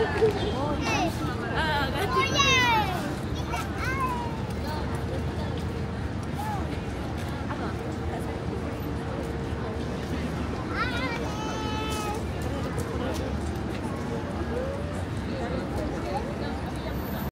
Uh,